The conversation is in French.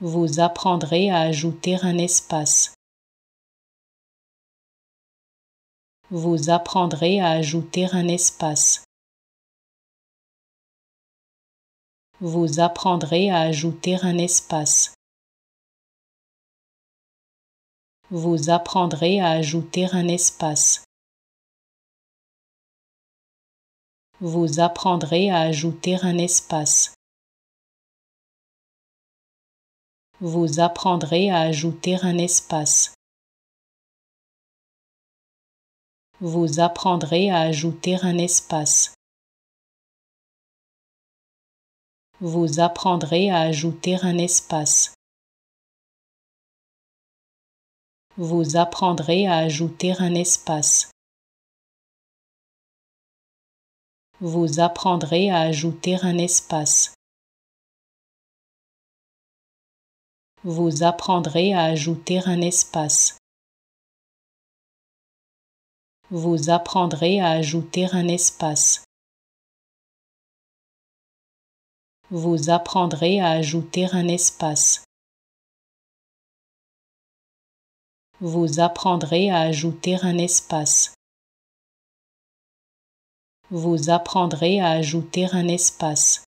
Vous apprendrez à ajouter un espace. Vous apprendrez à ajouter un espace. Vous apprendrez à ajouter un espace. Vous apprendrez à ajouter un espace. Vous apprendrez à ajouter un espace. Vous apprendrez à ajouter un espace. Vous apprendrez à ajouter un espace. Vous apprendrez à ajouter un espace. Vous apprendrez à ajouter un espace. Vous apprendrez à ajouter un espace. Vous apprendrez à ajouter un espace. Vous apprendrez à ajouter un espace. Vous apprendrez à ajouter un espace. Vous apprendrez à ajouter un espace. Vous apprendrez à ajouter un espace.